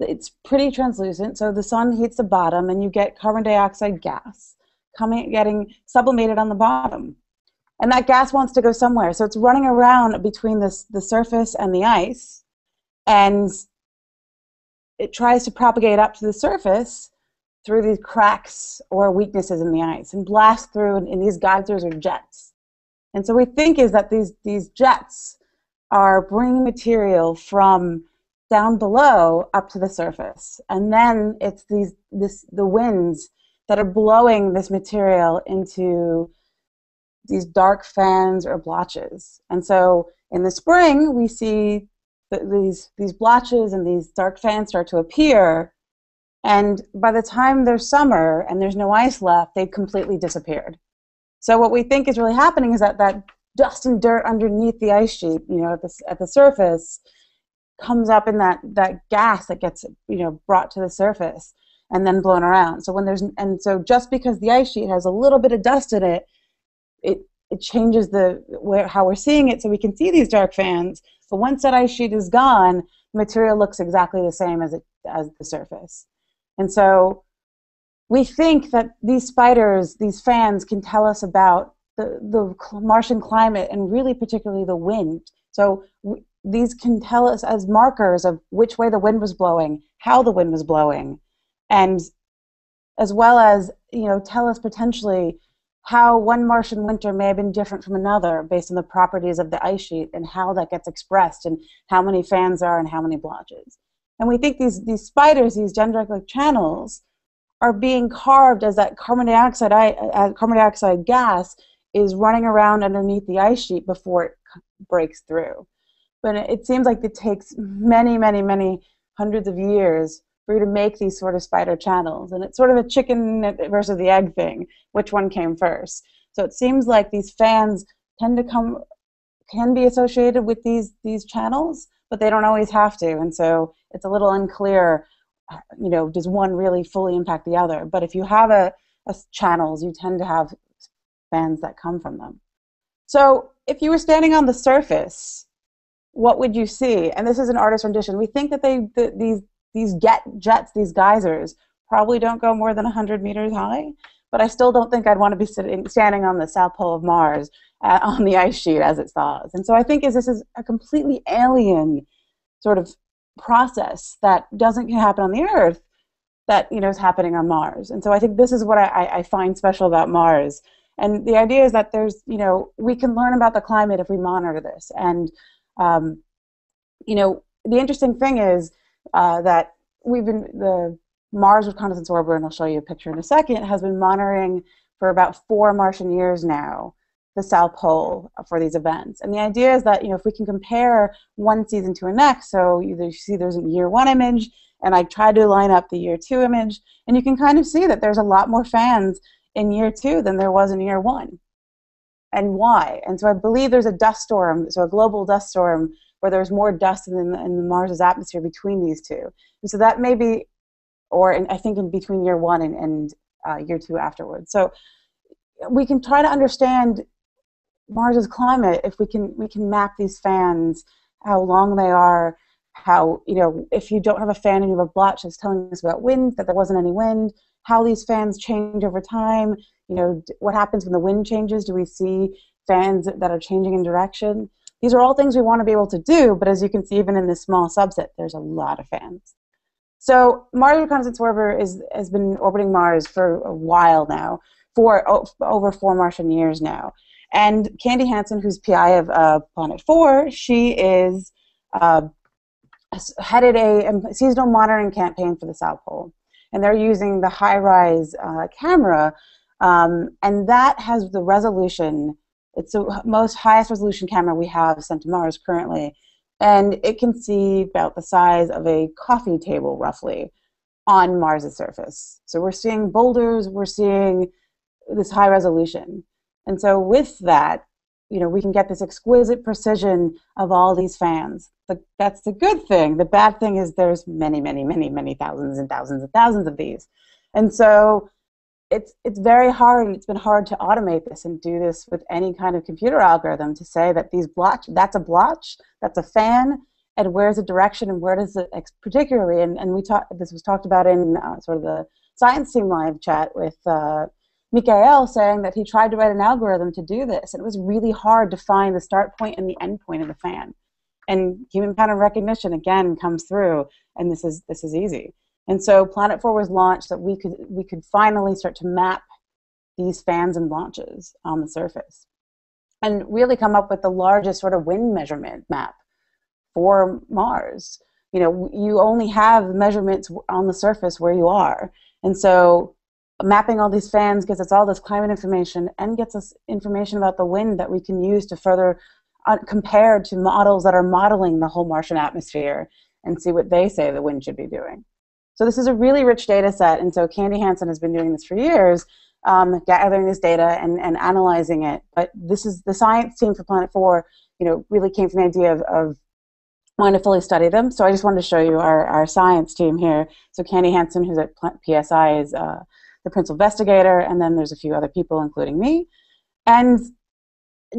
it's pretty translucent. So the sun heats the bottom, and you get carbon dioxide gas coming, getting sublimated on the bottom, and that gas wants to go somewhere. So it's running around between this the surface and the ice, and it tries to propagate up to the surface through these cracks or weaknesses in the ice and blast through and, and these geysers or jets. And so we think is that these these jets are bringing material from down below up to the surface. And then it's these this the winds that are blowing this material into these dark fans or blotches. And so in the spring we see these these blotches and these dark fans start to appear and by the time there's summer and there's no ice left, they've completely disappeared. So what we think is really happening is that that dust and dirt underneath the ice sheet, you know, at the, at the surface, comes up in that, that gas that gets you know brought to the surface and then blown around. So when there's and so just because the ice sheet has a little bit of dust in it, it it changes the where how we're seeing it, so we can see these dark fans. But once that ice sheet is gone, the material looks exactly the same as it as the surface. And so we think that these spiders, these fans, can tell us about the, the Martian climate and really particularly the wind. So these can tell us as markers of which way the wind was blowing, how the wind was blowing, and as well as you know tell us potentially how one Martian winter may have been different from another based on the properties of the ice sheet and how that gets expressed and how many fans are and how many blotches. And we think these, these spiders, these dendritic channels, are being carved as that carbon dioxide, uh, carbon dioxide gas is running around underneath the ice sheet before it breaks through. But it seems like it takes many, many, many hundreds of years for you to make these sort of spider channels. And it's sort of a chicken versus the egg thing. Which one came first? So it seems like these fans tend to come, can be associated with these, these channels, but they don't always have to. And so it's a little unclear, uh, you know, does one really fully impact the other? But if you have a, a channels, you tend to have fans that come from them. So if you were standing on the surface, what would you see? And this is an artist rendition. We think that they the, these these get jets, these geysers, probably don't go more than 100 meters high. But I still don't think I'd want to be sitting, standing on the south pole of Mars uh, on the ice sheet as it thaws. And so I think is this is a completely alien sort of process that doesn't happen on the Earth that you know is happening on Mars. And so I think this is what I, I find special about Mars. And the idea is that there's you know we can learn about the climate if we monitor this. And um, you know the interesting thing is uh, that we've been the Mars Reconnaissance Orbiter, and I'll show you a picture in a second, has been monitoring for about four Martian years now the South Pole for these events. And the idea is that you know if we can compare one season to a next, so you see there's a year one image, and I tried to line up the year two image, and you can kind of see that there's a lot more fans in year two than there was in year one. And why? And so I believe there's a dust storm, so a global dust storm where there's more dust in, in Mars's atmosphere between these two. And so that may be, or in, I think in between year one and, and uh, year two afterwards. So we can try to understand Mars's climate, if we can we can map these fans, how long they are, how you know if you don't have a fan and you have a blotch, it's telling us about wind that there wasn't any wind, how these fans change over time. You know what happens when the wind changes? Do we see fans that are changing in direction? These are all things we want to be able to do, but as you can see, even in this small subset, there's a lot of fans. So Mars Reconnaissance Orbiter is, has been orbiting Mars for a while now, for over four Martian years now. And Candy Hansen, who's PI of uh, Planet 4, she is uh, headed a, seasonal monitoring campaign for the South Pole. And they're using the HiRISE uh, camera, um, and that has the resolution. It's the most highest resolution camera we have sent to Mars currently. And it can see about the size of a coffee table, roughly, on Mars's surface. So we're seeing boulders, we're seeing this high resolution. And so with that, you know, we can get this exquisite precision of all these fans. But that's the good thing. The bad thing is there's many, many, many, many thousands and thousands and thousands of these. And so it's it's very hard and it's been hard to automate this and do this with any kind of computer algorithm to say that these blotch that's a blotch, that's a fan, and where's the direction and where does it particularly and, and we talked this was talked about in uh, sort of the science team live chat with uh, Mikael saying that he tried to write an algorithm to do this and it was really hard to find the start point and the end point of the fan. And human pattern recognition again comes through and this is this is easy and so planet 4 was launched that we could we could finally start to map these fans and launches on the surface and really come up with the largest sort of wind measurement map for Mars. You know, you only have measurements on the surface where you are. And so mapping all these fans gets us all this climate information and gets us information about the wind that we can use to further uh, compare to models that are modeling the whole Martian atmosphere and see what they say the wind should be doing. So this is a really rich data set, and so Candy Hansen has been doing this for years, um, gathering this data and, and analyzing it. But this is the science team for Planet 4, you know, really came from the idea of, of want to fully study them. So I just wanted to show you our, our science team here. So Candy Hansen, who's at PSI, is uh, the principal investigator, and then there's a few other people, including me. And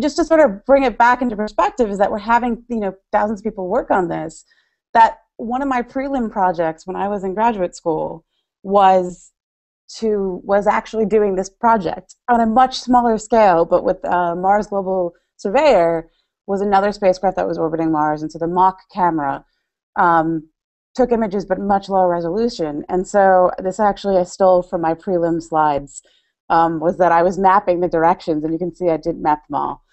just to sort of bring it back into perspective is that we're having you know thousands of people work on this. That one of my prelim projects when I was in graduate school was to was actually doing this project on a much smaller scale, but with uh, Mars Global Surveyor was another spacecraft that was orbiting Mars, and so the MOC camera um, took images but much lower resolution. And so this actually I stole from my prelim slides um, was that I was mapping the directions, and you can see I didn't map them all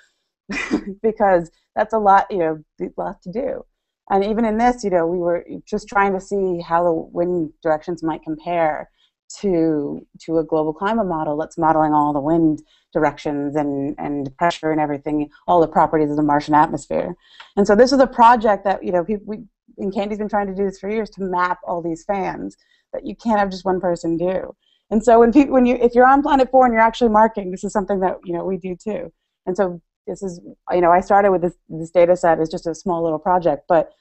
because that's a lot, you know, a lot to do. And even in this, you know, we were just trying to see how the wind directions might compare to to a global climate model that's modeling all the wind directions and and pressure and everything, all the properties of the Martian atmosphere. And so this is a project that you know we and Candy's been trying to do this for years to map all these fans that you can't have just one person do. And so when people when you if you're on Planet Four and you're actually marking, this is something that you know we do too. And so this is you know I started with this this data set as just a small little project, but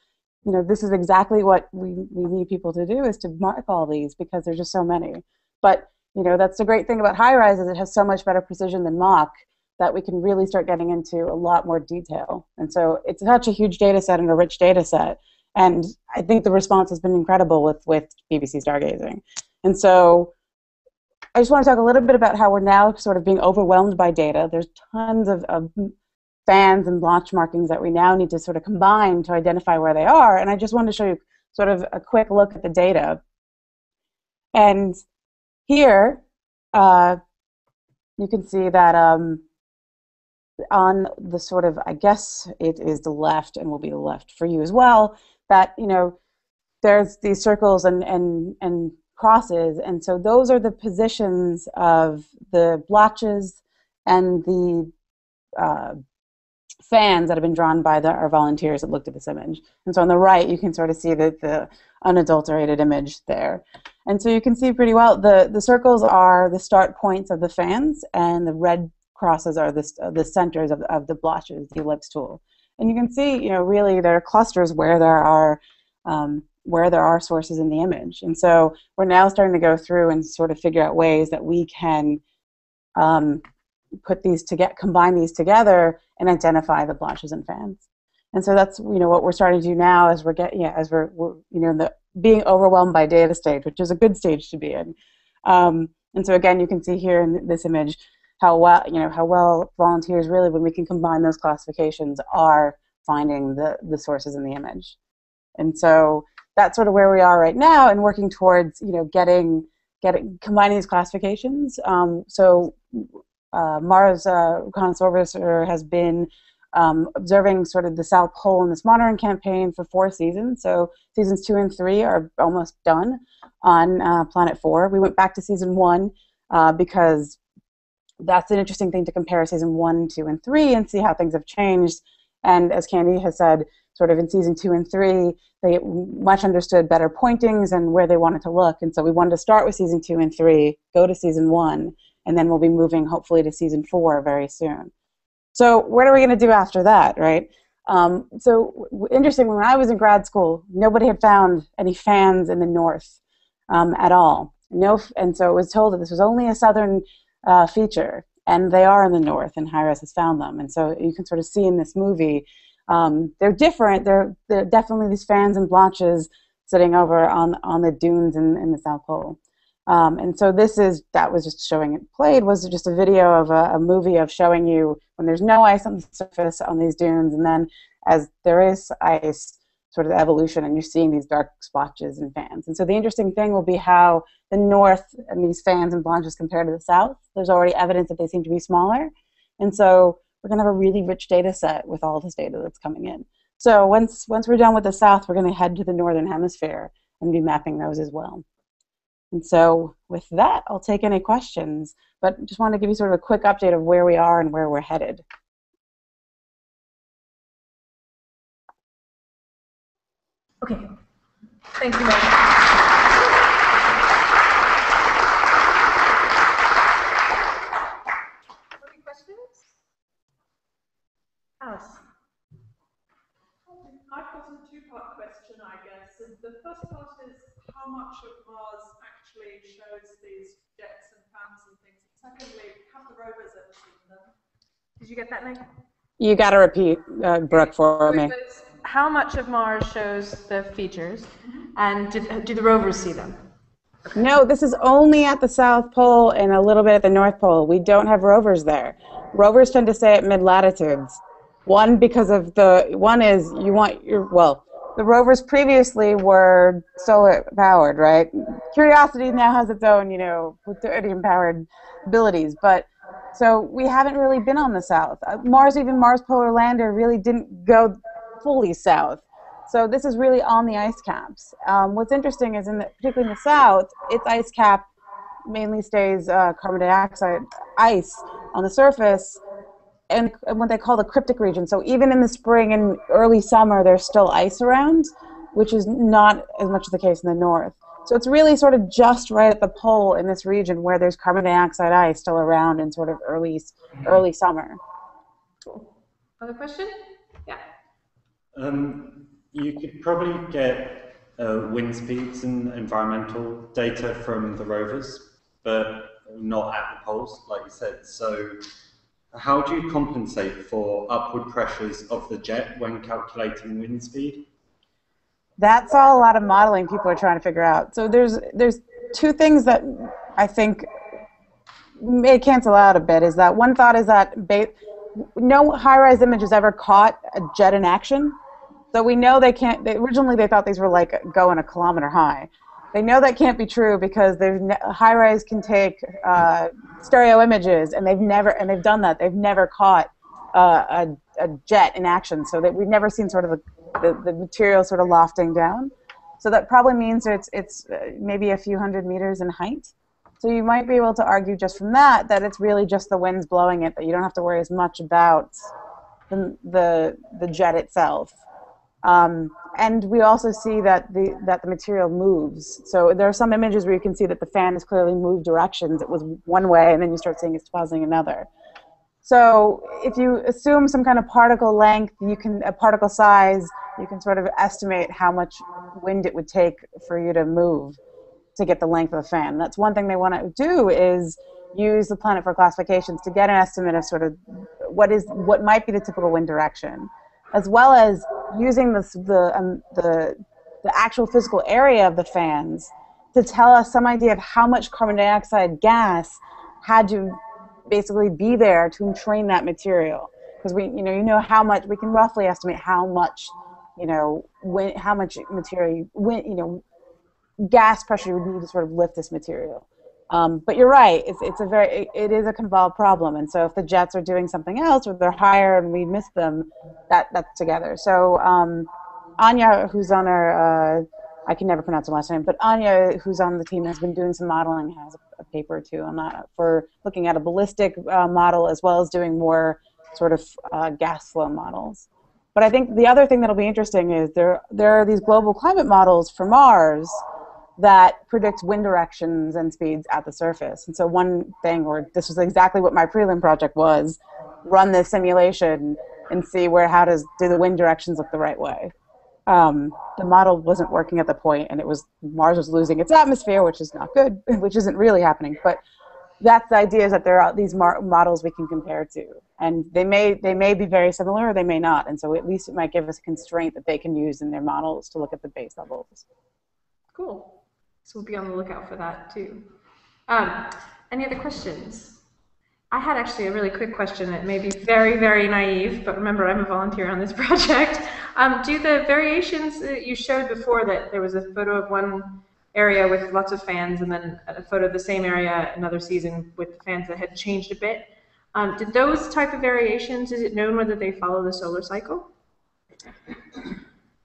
you know, this is exactly what we, we need people to do is to mark all these because there's just so many. But, you know, that's the great thing about HiRISE is it has so much better precision than MOC that we can really start getting into a lot more detail. And so it's such a huge data set and a rich data set. And I think the response has been incredible with, with BBC Stargazing. And so I just want to talk a little bit about how we're now sort of being overwhelmed by data. There's tons of, of fans and launch markings that we now need to sort of combine to identify where they are. And I just wanted to show you sort of a quick look at the data. And here, uh, you can see that um, on the sort of, I guess it is the left and will be the left for you as well, that, you know, there's these circles and, and, and crosses. And so those are the positions of the blotches and the uh, fans that have been drawn by the, our volunteers that looked at this image. And so on the right, you can sort of see the, the unadulterated image there. And so you can see pretty well, the, the circles are the start points of the fans, and the red crosses are the, the centers of, of the blotches, the ellipse tool. And you can see, you know, really there are clusters where there are um, where there are sources in the image. And so we're now starting to go through and sort of figure out ways that we can um, put these to get combine these together and identify the blotches and fans. And so that's you know what we're starting to do now as we're getting yeah, as we're, we're you know the being overwhelmed by data stage, which is a good stage to be in. Um, and so again, you can see here in this image how well you know how well volunteers really, when we can combine those classifications, are finding the the sources in the image. And so that's sort of where we are right now, and working towards you know getting getting combining these classifications. Um, so uh, Mars uh, Reconnaissance Orbiter has been um, observing sort of the South Pole in this monitoring campaign for four seasons. So seasons two and three are almost done on uh, Planet Four. We went back to season one uh, because that's an interesting thing to compare season one, two, and three and see how things have changed. And as Candy has said, sort of in season two and three, they much understood better pointings and where they wanted to look. And so we wanted to start with season two and three, go to season one, and then we'll be moving hopefully to season four very soon. So what are we going to do after that, right? Um, so interesting, when I was in grad school, nobody had found any fans in the north um, at all. No, and so it was told that this was only a southern uh, feature, and they are in the north, and HiRISE has found them. And so you can sort of see in this movie Um, they're different. They're, they're definitely these fans and blanches sitting over on, on the dunes in, in the South Pole. Um, and so this is, that was just showing it played, was just a video of a, a, movie of showing you when there's no ice on the surface on these dunes, and then as there is ice, sort of the evolution, and you're seeing these dark splotches and fans. And so the interesting thing will be how the north and these fans and blanches compare to the south. There's already evidence that they seem to be smaller. And so we're going to have a really rich data set with all this data that's coming in. So once, once we're done with the south, we're going to head to the northern hemisphere and be mapping those as well. And so with that, I'll take any questions, but just want to give you sort of a quick update of where we are and where we're headed. Okay, thank you, Mike. Any questions? Alice. I've got a two-part question, I guess. And the first part is how much of Mars actually shows these jets and fans and things? And secondly, have the rovers ever seen them? Did you get that, Meg? You got to repeat, uh, Brooke, for me how much of Mars shows the features, and do, do the rovers see them? No, this is only at the South Pole and a little bit at the North Pole. We don't have rovers there. Rovers tend to stay at mid latitudes. One because of the one is you want your well, the rovers previously were solar powered, right? Curiosity now has its own, you know, deuterium powered abilities, but so we haven't really been on the south. Uh, Mars, even Mars Polar Lander, really didn't go fully south. So this is really on the ice caps. Um, what's interesting is, in the, particularly in the south, its ice cap mainly stays uh, carbon dioxide ice on the surface, and, and what they call the cryptic region. So even in the spring and early summer, there's still ice around, which is not as much the case in the north. So it's really sort of just right at the pole in this region where there's carbon dioxide ice still around in sort of early early summer. Cool. Other question? Yeah. Um, you could probably get uh, wind speeds and environmental data from the rovers, but not at the poles, like you said. So, how do you compensate for upward pressures of the jet when calculating wind speed? That's all a lot of modeling people are trying to figure out. So there's there's two things that I think may cancel out a bit. Is that one thought is that no HiRISE image has ever caught a jet in action. So we know they can't. They, originally, they thought these were like going a kilometer high. They know that can't be true because there's HiRISE can take uh, stereo images, and they've never and they've done that. They've never caught uh, a, a, jet in action, so that we've never seen sort of the, the, the material sort of lofting down. So that probably means it's it's uh, maybe a few hundred meters in height. So you might be able to argue just from that that it's really just the winds blowing it, that you don't have to worry as much about the, the, the jet itself. Um, and we also see that the, that the material moves. So there are some images where you can see that the fan has clearly moved directions. It was one way, and then you start seeing it's causing another. So if you assume some kind of particle length, you can a particle size, you can sort of estimate how much wind it would take for you to move to get the length of the fan. That's one thing they want to do is use the Planet 4 classifications to get an estimate of sort of what is what might be the typical wind direction, as well as using this, the um, the the actual physical area of the fans to tell us some idea of how much carbon dioxide gas had to basically be there to entrain that material because we you know you know how much we can roughly estimate how much you know when how much material when you know gas pressure you would need to sort of lift this material. Um, but you're right, it's, it's a very, it, it is a convolved problem. And so if the jets are doing something else or they're higher and we miss them, that, that's together. So um, Anya, who's on our, uh, I can never pronounce her last name, but Anya, who's on the team, has been doing some modeling, has a, a paper or two on that for looking at a ballistic uh, model as well as doing more sort of uh, gas flow models. But I think the other thing that'll be interesting is there, there are these global climate models for Mars that predicts wind directions and speeds at the surface. And so one thing, or this was exactly what my prelim project was, run this simulation and see where how does do the wind directions look the right way. Um, the model wasn't working at the point, and it was Mars was losing its atmosphere, which is not good, which isn't really happening. But that's the idea is that there are these models we can compare to, and they may they may be very similar or they may not, and so at least it might give us a constraint that they can use in their models to look at the base levels. Cool. So we'll be on the lookout for that too. Um, any other questions? I had actually a really quick question that may be very, very naive, but remember I'm a volunteer on this project. Um, do the variations that you showed before that there was a photo of one area with lots of fans and then a photo of the same area another season with fans that had changed a bit, um, did those type of variations, is it known whether they follow the solar cycle?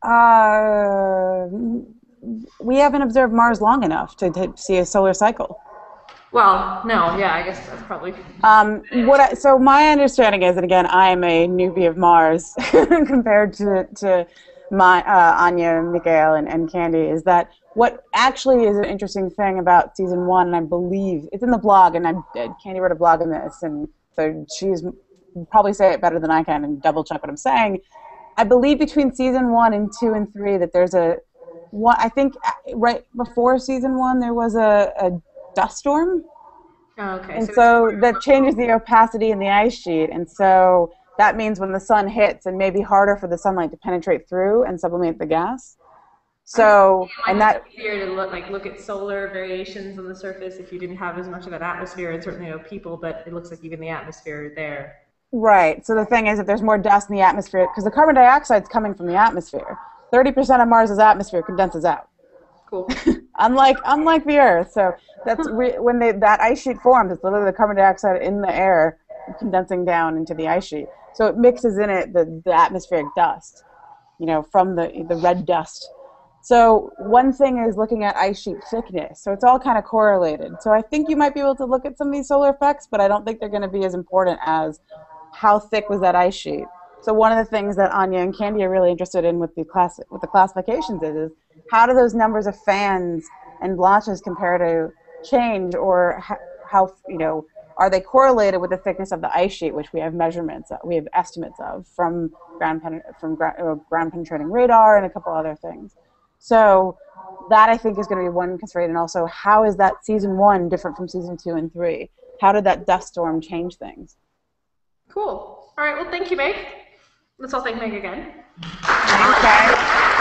Uh, we haven't observed Mars long enough to, to see a solar cycle. Well, no, yeah, I guess that's probably. Um, what I, so my understanding is, and again, I am a newbie of Mars compared to to my uh, Anya, Mikhail, and, and Candy, is that what actually is an interesting thing about season one, and I believe it's in the blog, and I Candy wrote a blog on this, and so she's probably say it better than I can and double check what I'm saying. I believe between season one and two and three that there's a one. I think uh, right before season one there was a, a dust storm. Oh, okay. And so, so that changes the opacity in the ice sheet, and so that means when the sun hits, it may be harder for the sunlight to penetrate through and sublimate the gas. So, and that easier to look like look at solar variations on the surface if you didn't have as much of an atmosphere and certainly no people, but it looks like even the atmosphere there. Right. So the thing is, if there's more dust in the atmosphere, because the carbon dioxide is coming from the atmosphere, 30% of Mars's atmosphere condenses out. Cool. unlike unlike the Earth, so that's re- when they, that ice sheet forms. It's literally the carbon dioxide in the air condensing down into the ice sheet. So it mixes in it the, the atmospheric dust, you know, from the the red dust so one thing is looking at ice sheet thickness. So it's all kind of correlated. So I think you might be able to look at some of these solar effects, but I don't think they're going to be as important as how thick was that ice sheet. So one of the things that Anya and Candy are really interested in with the class with the classifications is, is how do those numbers of fans and blanches compare to change, or how, you know are they correlated with the thickness of the ice sheet, which we have measurements, of, we have estimates of from ground from ground, uh, ground penetrating radar and a couple other things. So that I think is going to be one constraint, and also how is that season one different from season two and three? How did that dust storm change things? Cool. All right. Well, thank you, Meg. Let's all thank Meg again. Okay.